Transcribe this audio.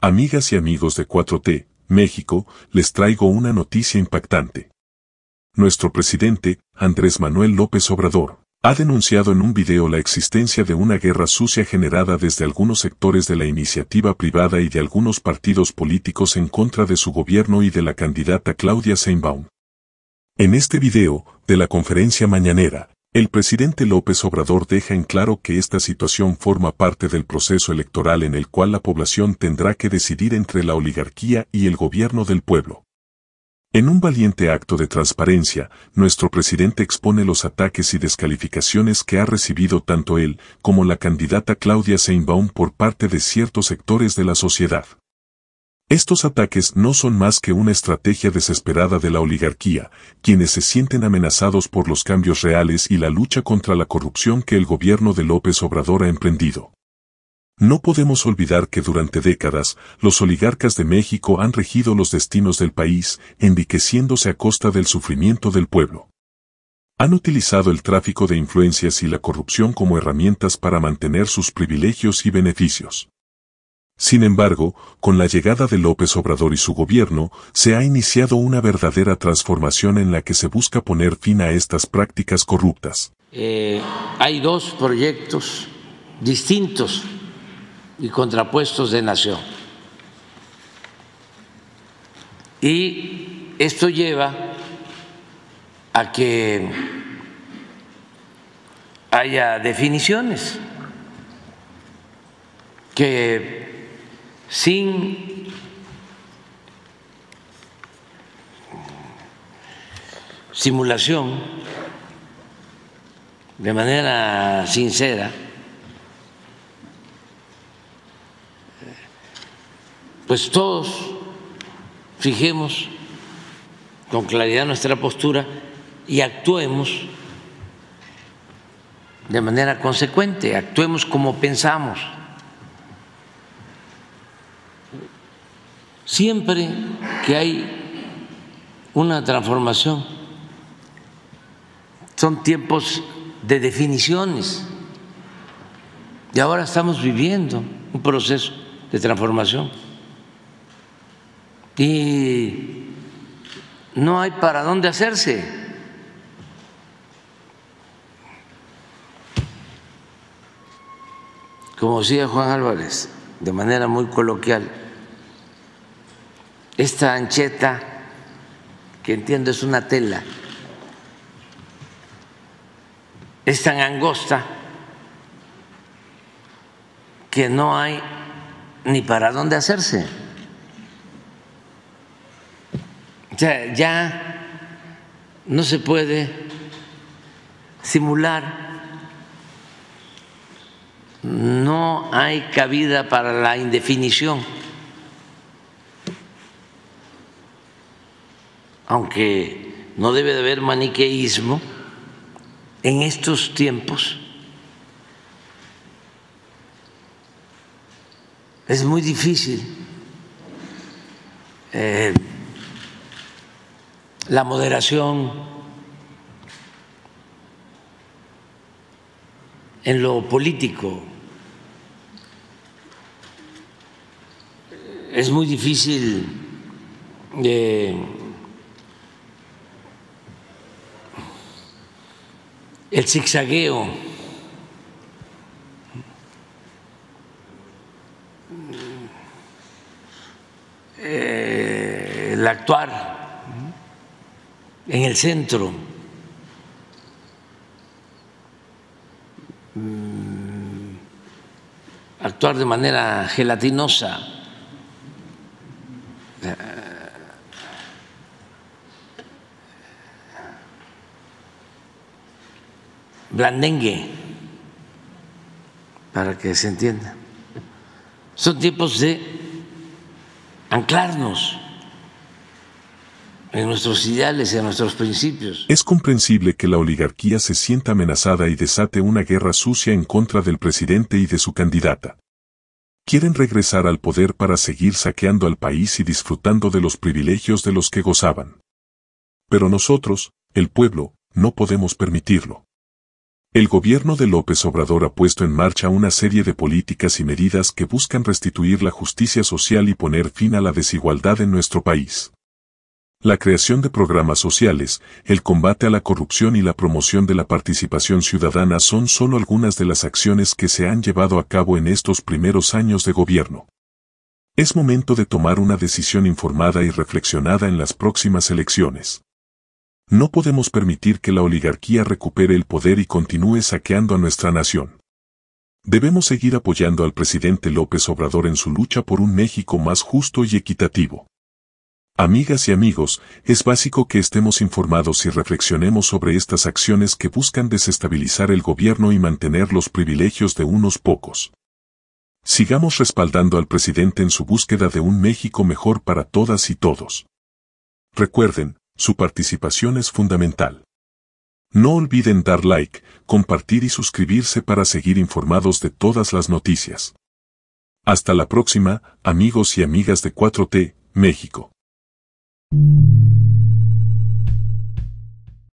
Amigas y amigos de 4T, México, les traigo una noticia impactante. Nuestro presidente, Andrés Manuel López Obrador, ha denunciado en un video la existencia de una guerra sucia generada desde algunos sectores de la iniciativa privada y de algunos partidos políticos en contra de su gobierno y de la candidata Claudia Sheinbaum. En este video, de la conferencia mañanera, el presidente López Obrador deja en claro que esta situación forma parte del proceso electoral en el cual la población tendrá que decidir entre la oligarquía y el gobierno del pueblo. En un valiente acto de transparencia, nuestro presidente expone los ataques y descalificaciones que ha recibido tanto él como la candidata Claudia Sheinbaum por parte de ciertos sectores de la sociedad. Estos ataques no son más que una estrategia desesperada de la oligarquía, quienes se sienten amenazados por los cambios reales y la lucha contra la corrupción que el gobierno de López Obrador ha emprendido. No podemos olvidar que durante décadas, los oligarcas de México han regido los destinos del país, enriqueciéndose a costa del sufrimiento del pueblo. Han utilizado el tráfico de influencias y la corrupción como herramientas para mantener sus privilegios y beneficios. Sin embargo, con la llegada de López Obrador y su gobierno, se ha iniciado una verdadera transformación en la que se busca poner fin a estas prácticas corruptas. Eh, hay dos proyectos distintos y contrapuestos de nación. Y esto lleva a que haya definiciones que sin simulación, de manera sincera, pues todos fijemos con claridad nuestra postura y actuemos de manera consecuente, actuemos como pensamos. Siempre que hay una transformación, son tiempos de definiciones. Y ahora estamos viviendo un proceso de transformación. Y no hay para dónde hacerse. Como decía Juan Álvarez, de manera muy coloquial, esta ancheta, que entiendo es una tela, es tan angosta que no hay ni para dónde hacerse. O sea, ya no se puede simular, no hay cabida para la indefinición. Aunque no debe de haber maniqueísmo, en estos tiempos es muy difícil eh, la moderación en lo político. Es muy difícil eh, el zigzagueo, eh, el actuar en el centro, mm, actuar de manera gelatinosa. Blandengue, para que se entienda. Son tiempos de anclarnos en nuestros ideales y en nuestros principios. Es comprensible que la oligarquía se sienta amenazada y desate una guerra sucia en contra del presidente y de su candidata. Quieren regresar al poder para seguir saqueando al país y disfrutando de los privilegios de los que gozaban. Pero nosotros, el pueblo, no podemos permitirlo. El gobierno de López Obrador ha puesto en marcha una serie de políticas y medidas que buscan restituir la justicia social y poner fin a la desigualdad en nuestro país. La creación de programas sociales, el combate a la corrupción y la promoción de la participación ciudadana son solo algunas de las acciones que se han llevado a cabo en estos primeros años de gobierno. Es momento de tomar una decisión informada y reflexionada en las próximas elecciones. No podemos permitir que la oligarquía recupere el poder y continúe saqueando a nuestra nación. Debemos seguir apoyando al presidente López Obrador en su lucha por un México más justo y equitativo. Amigas y amigos, es básico que estemos informados y reflexionemos sobre estas acciones que buscan desestabilizar el gobierno y mantener los privilegios de unos pocos. Sigamos respaldando al presidente en su búsqueda de un México mejor para todas y todos. Recuerden, su participación es fundamental. No olviden dar like, compartir y suscribirse para seguir informados de todas las noticias. Hasta la próxima, amigos y amigas de 4T, México.